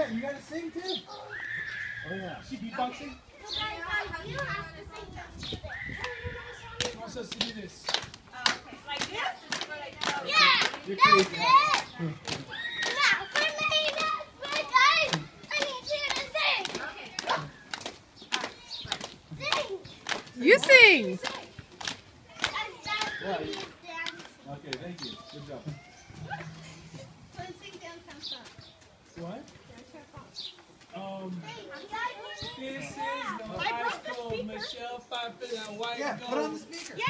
Yeah, you gotta sing too. Oh yeah. She beatboxing? So guys, guys, you don't have to sing that. She wants us to do this. Like this? Yeah, You're that's crazy. it. Now, for my announcement, guys, I need you to sing. Sing. You sing. Yeah. what he's dancing. Okay, thank you. Good job. Let's sing downtown. What? Um, this is the high school. Michelle Pfeiffer and White Yeah, Gold. put on the speaker. Yeah,